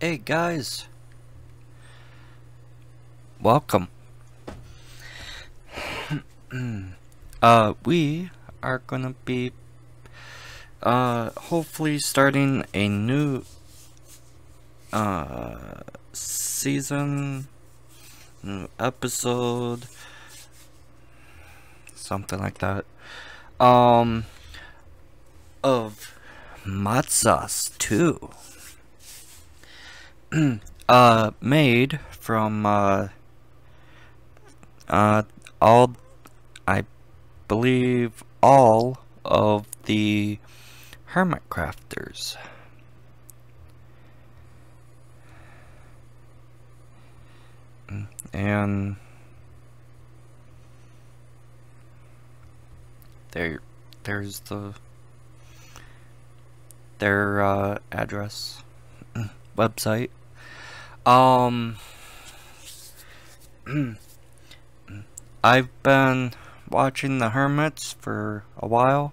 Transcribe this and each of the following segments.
Hey guys, welcome. uh, we are gonna be uh hopefully starting a new uh season new episode something like that um of Sauce 2 uh made from uh uh all I believe all of the hermit crafters. And there there's the their uh, address website um I've been watching the hermits for a while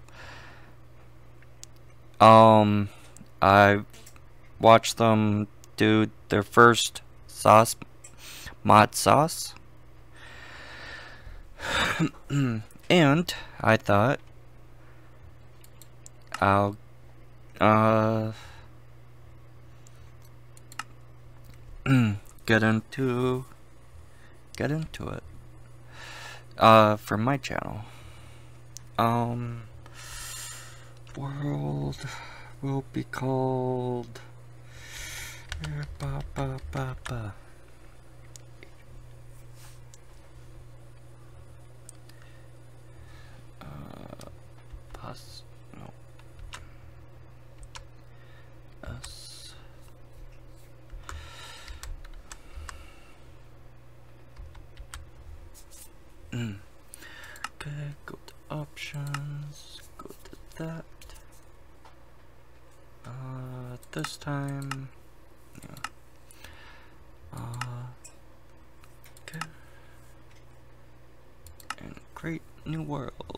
um I watched them do their first sauce mod sauce. and I thought I'll uh get into get into it. Uh for my channel. Um world will be called ba, ba, ba, ba. us no us mm. okay go to options go to that uh this time. Yeah. Uh okay. And create new world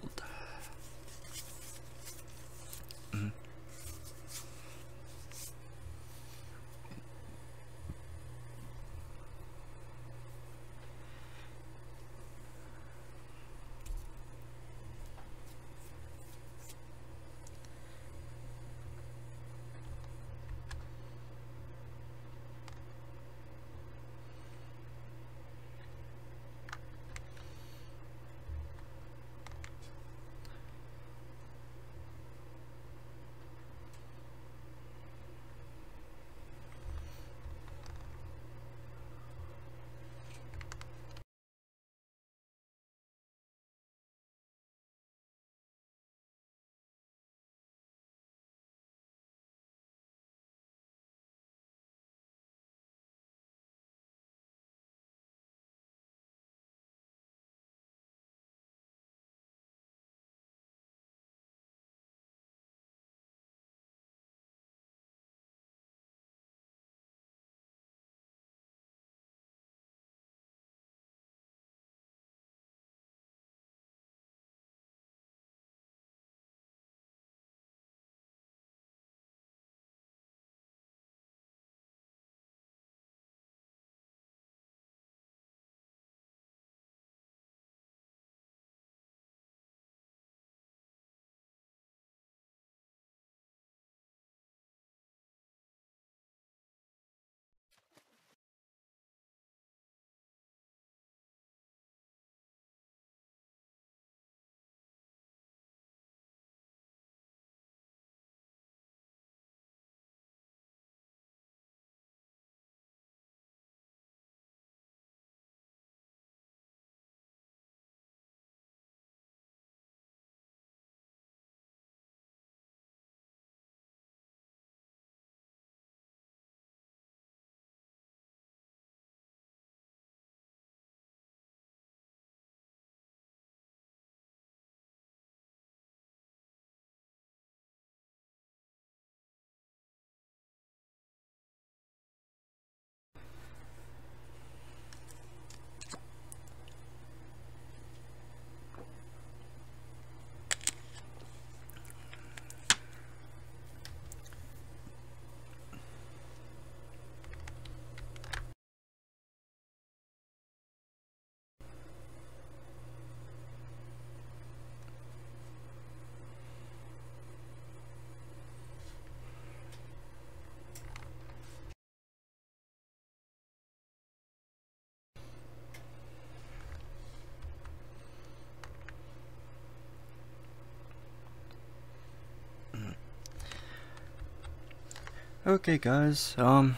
Okay, guys. Um,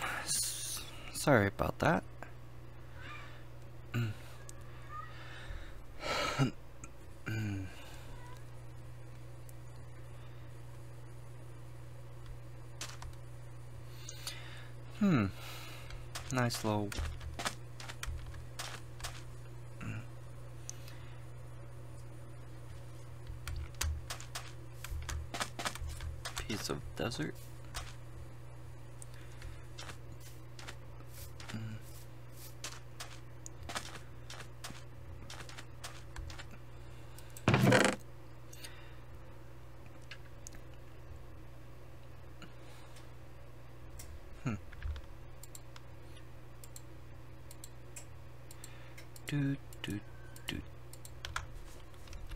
sorry about that. hmm. Nice little. Piece of desert. do do do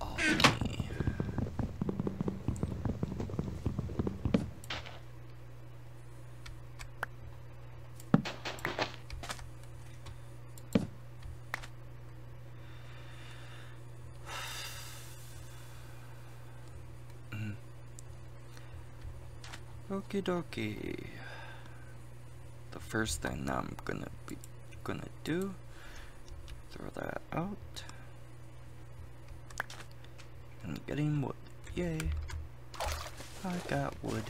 Alchemy. Mm. Okie dokie. The first thing I'm gonna be gonna do throw that out. And getting wood. Yay. I got wood.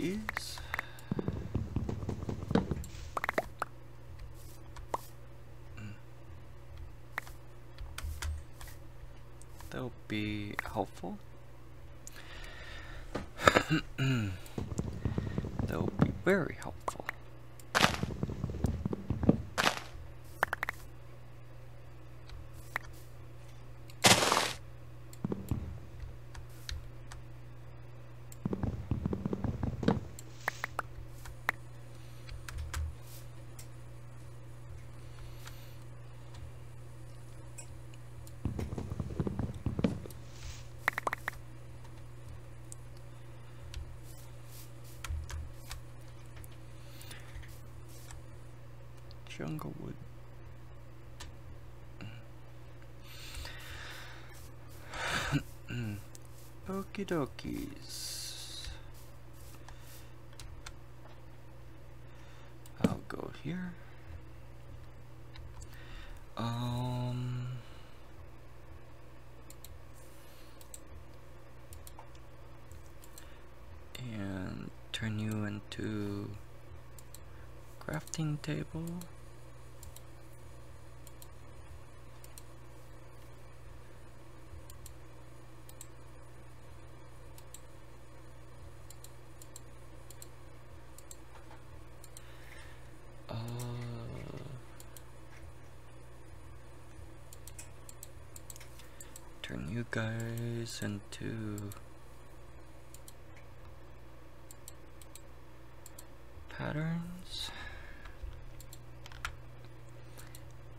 Mm. They'll be helpful. that will be very helpful. Jungle wood. Okie dokies. I'll go here. Um. And turn you into crafting table. Uh, turn you into patterns.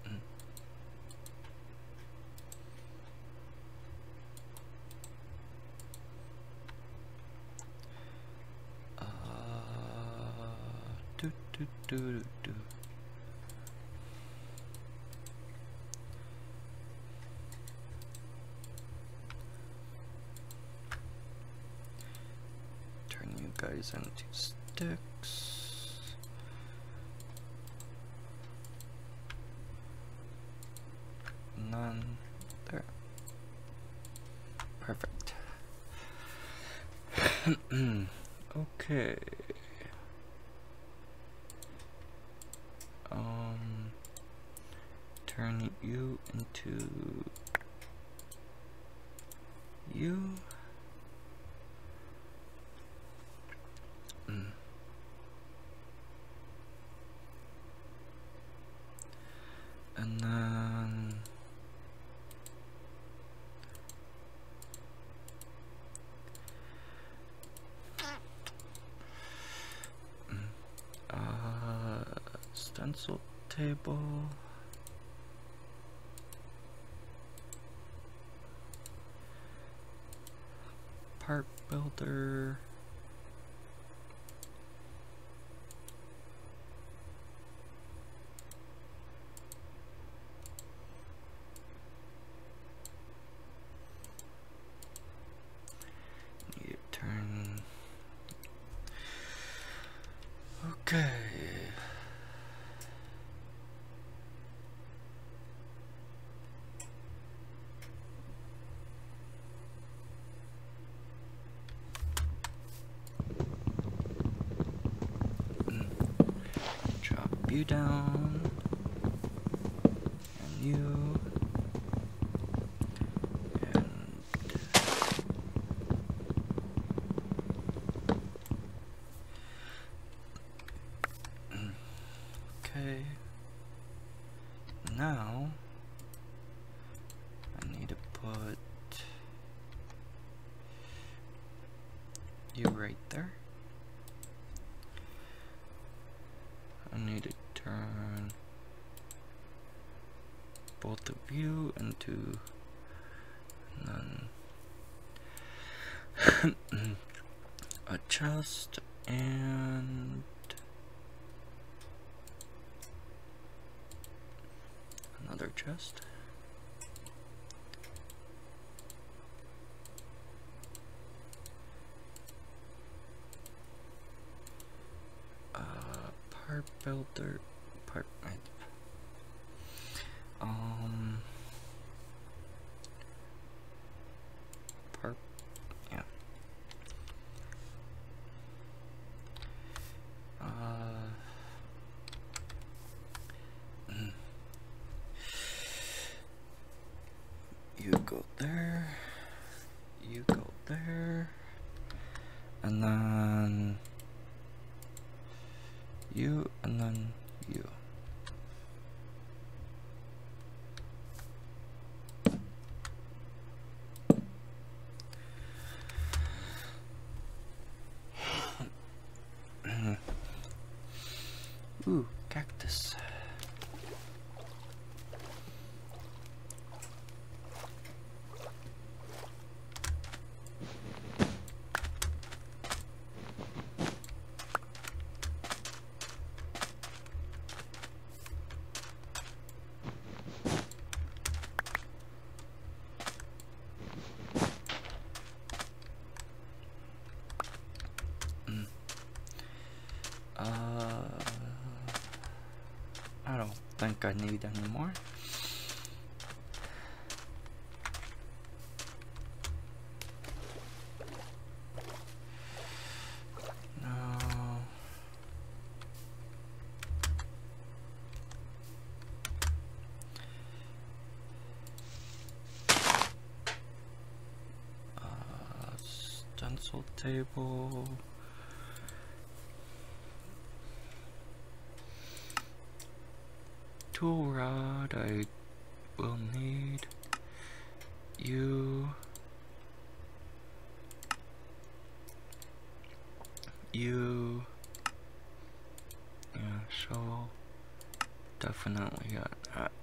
Mm. Uh, do do do do into sticks. None there. Perfect. okay. Um, turn you into you. Mm. Stencil table. Part builder. Need to turn. Okay. Mm. Drop you down. And you. And Okay. Now I need to put you right there. I need to turn both of you into none. chest and another chest. Uh, part builder, part. Um, part. Yeah. Uh. mm. You go there. You go there. And then you and then you. Ooh, cactus. Mm. Uh, I don't I need any more. Uh, stencil table. Tool rod I will need you you yeah so definitely an X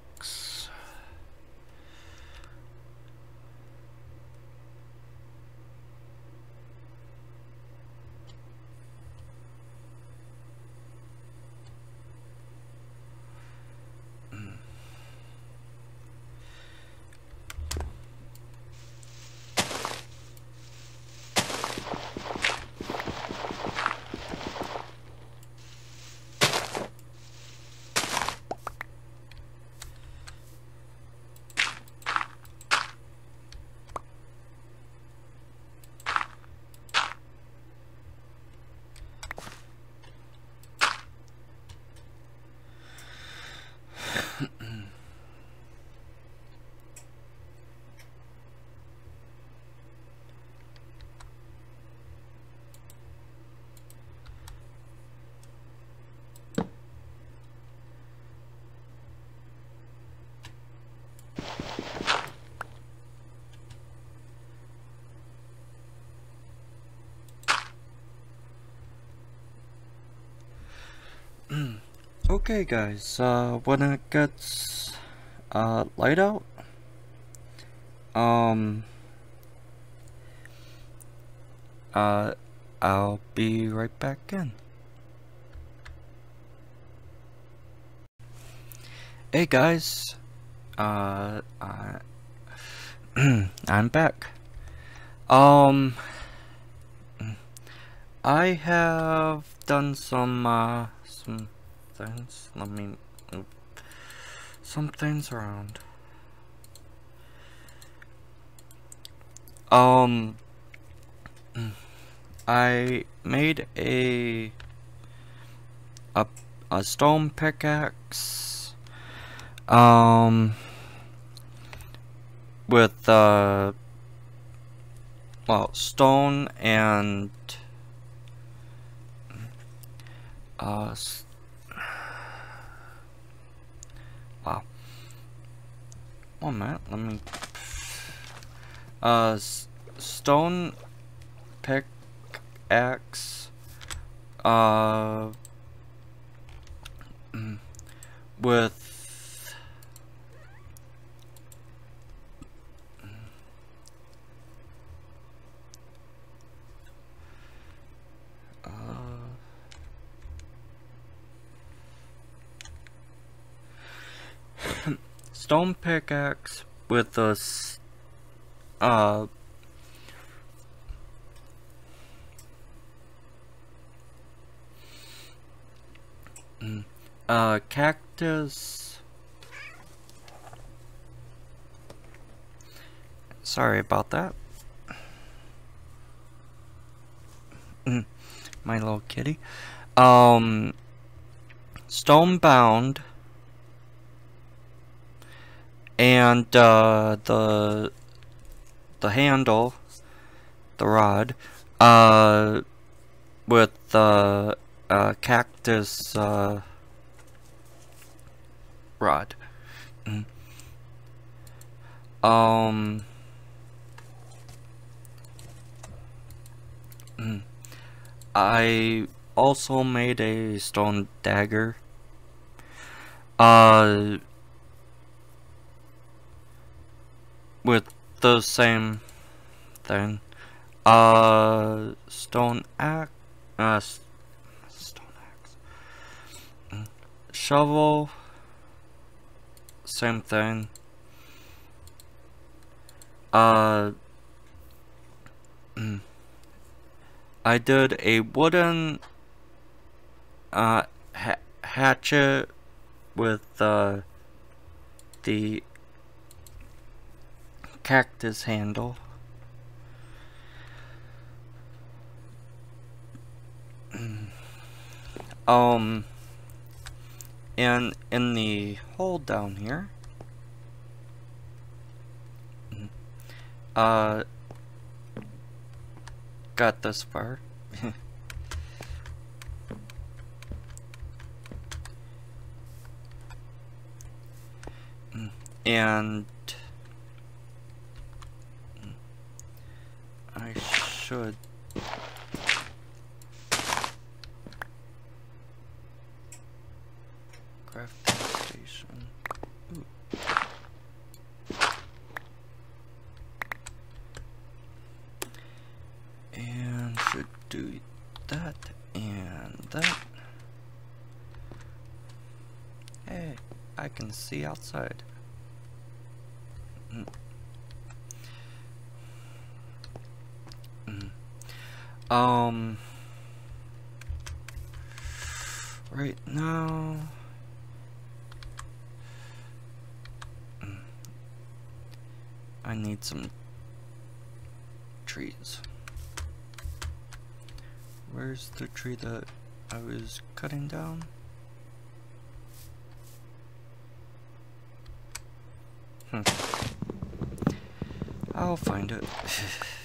Hmm. okay guys, uh, when it gets uh, light out, um, uh, I'll be right back in. Hey guys, uh, I, I'm back. Um, I have done some, uh, some things. Let me move some things around. Um, I made a a a stone pickaxe. Um, with uh, well, stone and uh. Wow. One minute, let me. Uh, stone pickaxe. Uh, mm, with. Uh, stone pickaxe with a uh mm, uh cactus. Sorry about that. Mm, my little kitty. Um stone bound and uh, the the handle, the rod, uh, with the uh, cactus uh, rod. Mm. Um. Mm. I also made a stone dagger. Uh, with the same thing. Uh, stone axe, uh, stone axe, shovel, same thing. Uh. I did a wooden, uh, ha hatchet with, uh, the cactus handle. um, and in the hole down here, uh, got this far. and I should. Crafting station. Ooh. And should do that and that. Hey, I can see outside. Um, right now, I need some trees. Where's the tree that I was cutting down? Hmm. I'll find it.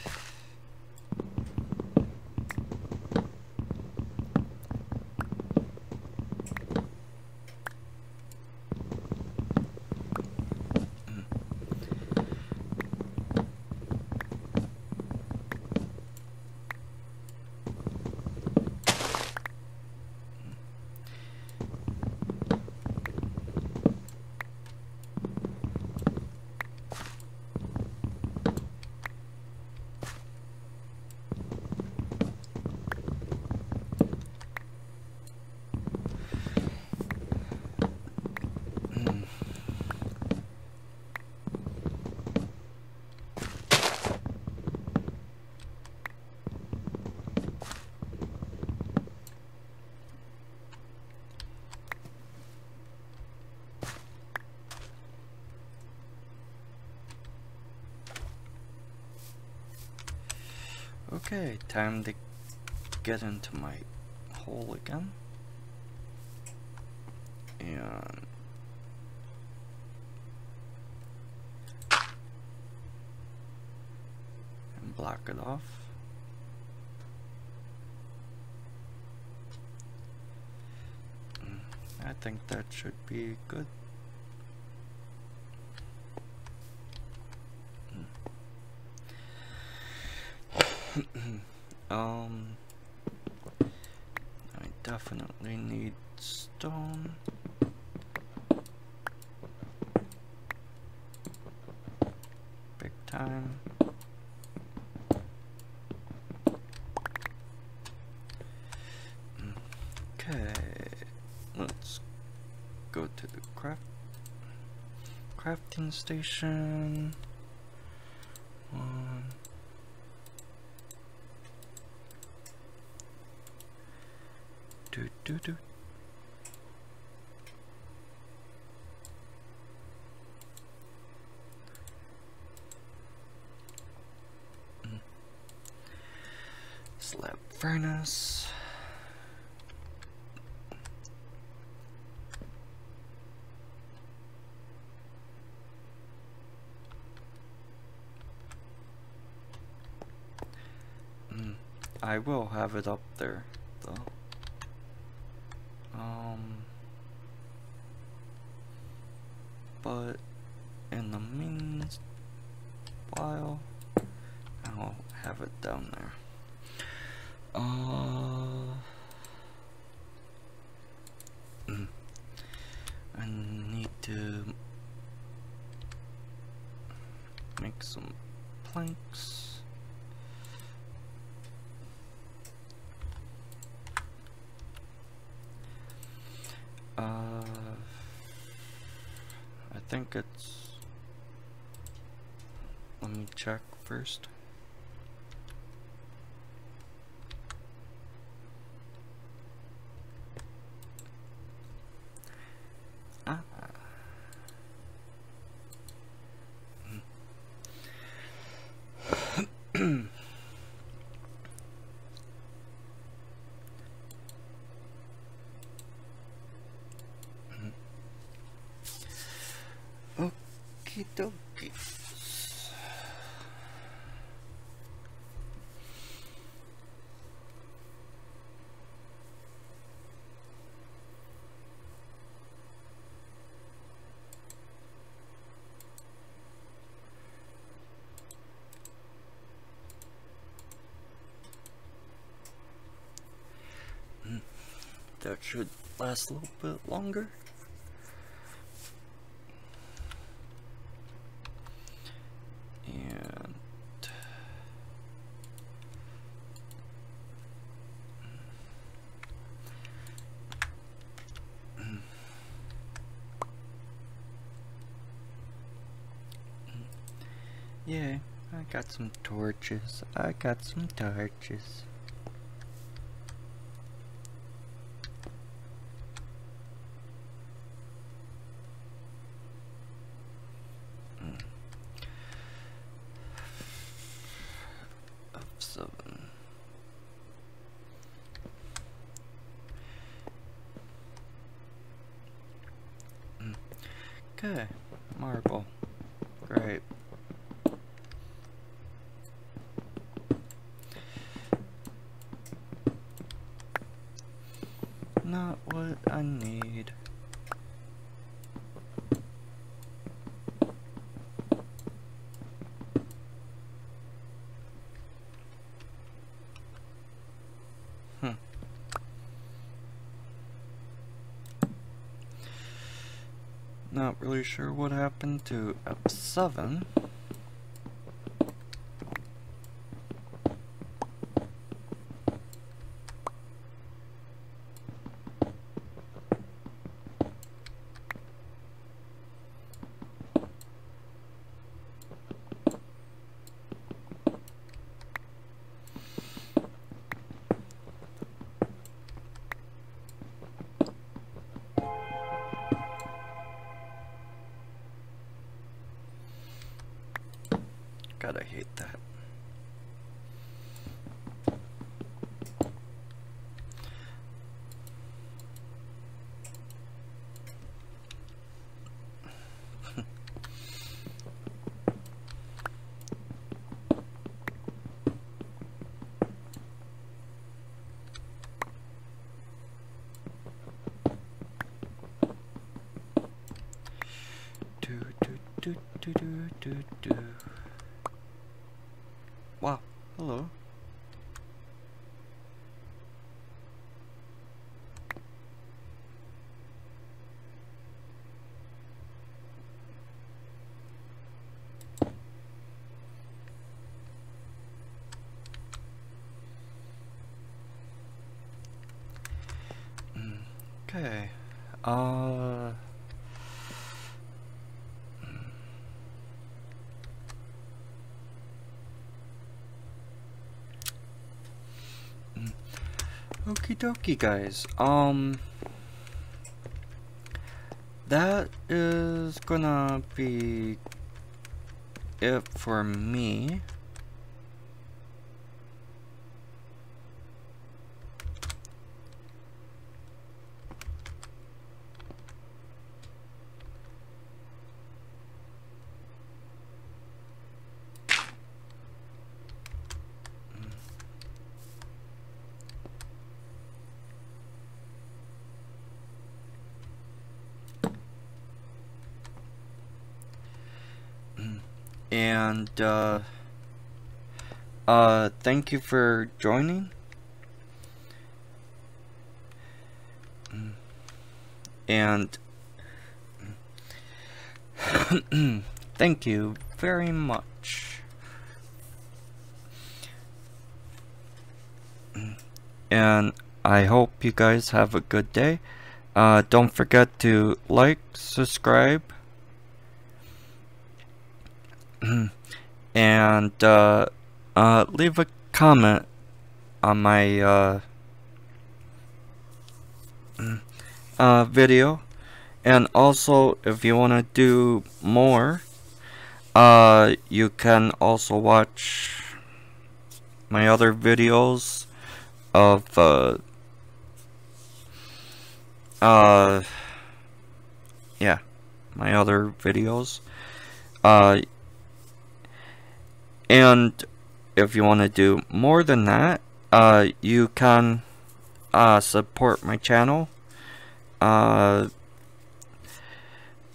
Okay, time to get into my hole again. And and block it off. Mm, I think that should be good. um, I definitely need stone. Big time. Okay, let's go to the craft crafting station. One. Do do. Slab furnace. Mm, I will have it up there, though. Um, but in the meanwhile, I'll have it down there. Uh, mm, I need to make some planks. Uh, I think it's. Let me check first. Ah. Hmm. Okie dokie. Hmm. That should last a little bit longer. And yeah, I got some torches. I got some torches. Mm. Of seven. Mm. Okay, marble. Great. Not what I need. Hmm. Not really sure what happened to F7. Gotta hate that. do, do. Wow, hello. Okay. Uh. Okie dokie, guys. Um. That is gonna be it for me. And uh, uh, thank you for joining. And thank you very much. And I hope you guys have a good day. Uh, don't forget to like, subscribe, and uh, uh, leave a comment on my uh, uh, video. And also if you want to do more uh, you can also watch my other videos of uh, uh, yeah my other videos. Uh, and if you want to do more than that, uh, you can uh, support my channel. Uh,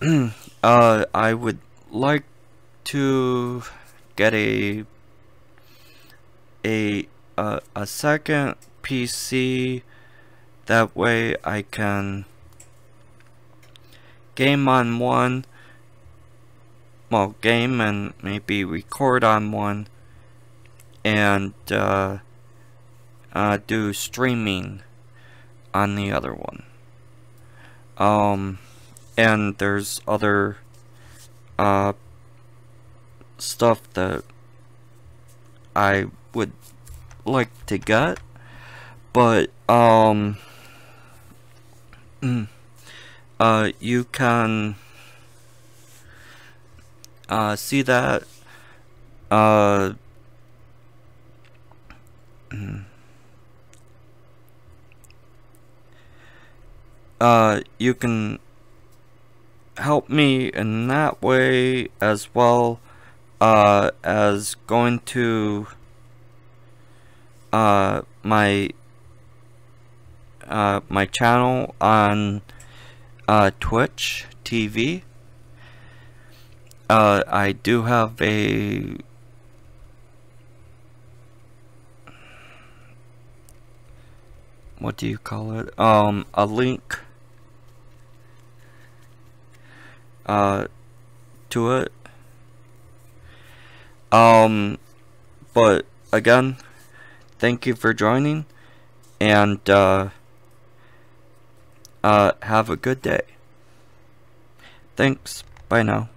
uh, I would like to get a a a, a second PC. That way I can game on one well, game and maybe record on one and uh, uh, do streaming on the other one. Um, and there's other uh, stuff that I would like to get, but um, uh, you can uh, see that uh, uh, you can help me in that way as well uh, as going to uh, my uh, my channel on uh, Twitch TV uh, I do have a what do you call it? Um, a link uh to it. Um, but again, thank you for joining, and uh, uh, have a good day. Thanks. Bye now.